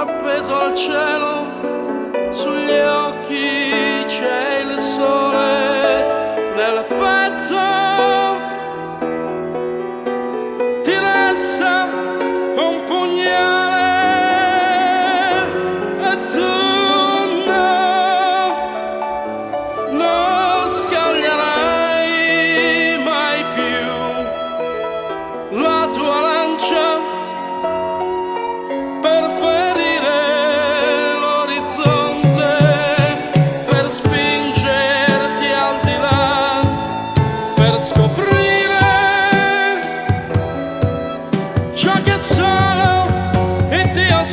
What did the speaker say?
appeso al cielo, sugli occhi c'è